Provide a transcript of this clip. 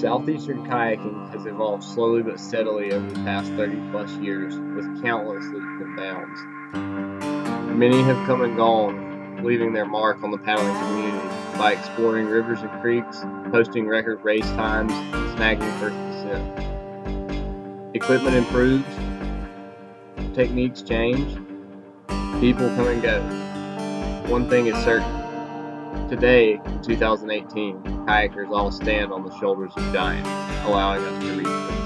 Southeastern kayaking has evolved slowly but steadily over the past 30 plus years with countless leaps and bounds. Many have come and gone, leaving their mark on the paddling community by exploring rivers and creeks, posting record race times, and snagging first descent. Equipment improves, techniques change, people come and go. One thing is certain Today, in 2018, kayakers all stand on the shoulders of giants, allowing us to reach the